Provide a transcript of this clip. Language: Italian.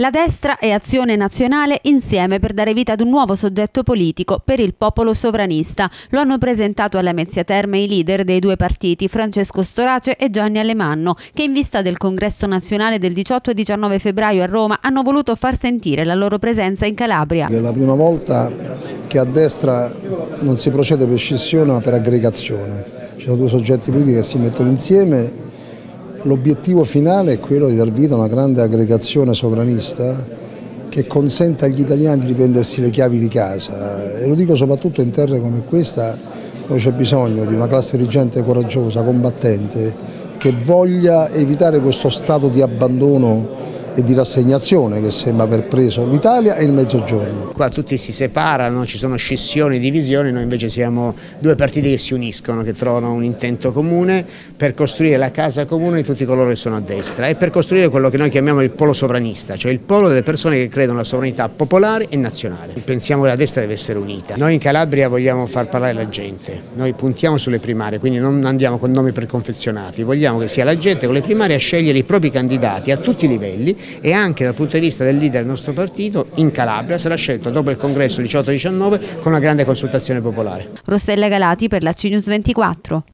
La destra e Azione Nazionale insieme per dare vita ad un nuovo soggetto politico per il popolo sovranista. Lo hanno presentato alla Mezzia Terme i leader dei due partiti, Francesco Storace e Gianni Alemanno, che in vista del congresso nazionale del 18 e 19 febbraio a Roma hanno voluto far sentire la loro presenza in Calabria. È la prima volta che a destra non si procede per scissione ma per aggregazione. Ci sono due soggetti politici che si mettono insieme L'obiettivo finale è quello di dar vita a una grande aggregazione sovranista che consenta agli italiani di prendersi le chiavi di casa. E lo dico soprattutto in terre come questa dove c'è bisogno di una classe dirigente coraggiosa, combattente, che voglia evitare questo stato di abbandono e di rassegnazione che sembra aver preso l'Italia e il Mezzogiorno. Qua tutti si separano, ci sono scissioni, divisioni, noi invece siamo due partiti che si uniscono, che trovano un intento comune per costruire la casa comune di tutti coloro che sono a destra e per costruire quello che noi chiamiamo il polo sovranista, cioè il polo delle persone che credono alla sovranità popolare e nazionale. Pensiamo che la destra deve essere unita. Noi in Calabria vogliamo far parlare la gente, noi puntiamo sulle primarie, quindi non andiamo con nomi preconfezionati, vogliamo che sia la gente con le primarie a scegliere i propri candidati a tutti i livelli e anche dal punto di vista del leader del nostro partito in Calabria sarà scelto dopo il congresso 18-19 con una grande consultazione popolare. Rossella Galati per la CNews 24.